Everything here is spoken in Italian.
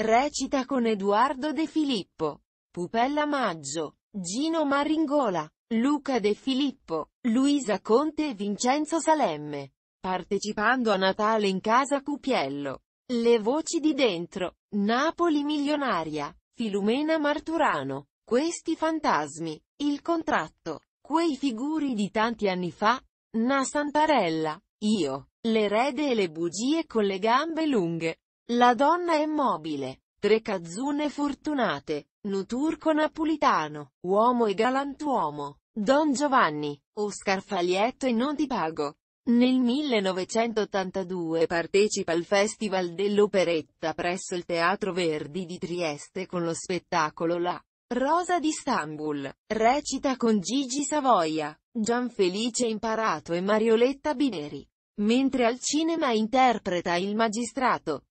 recita con Edoardo De Filippo, Pupella Maggio, Gino Maringola, Luca De Filippo, Luisa Conte e Vincenzo Salemme, partecipando a Natale in casa Cupiello. Le voci di dentro, Napoli milionaria, Filumena Marturano, questi fantasmi, il contratto, quei figuri di tanti anni fa, Na Santarella, io, l'erede e le bugie con le gambe lunghe, la donna è mobile, tre cazzune fortunate, Nuturco napolitano, uomo e galantuomo, Don Giovanni, Oscar Faglietto e non ti pago. Nel 1982 partecipa al Festival dell'Operetta presso il Teatro Verdi di Trieste con lo spettacolo La Rosa di Istanbul. Recita con Gigi Savoia, Gianfelice Imparato e Marioletta Bineri. Mentre al cinema interpreta il magistrato,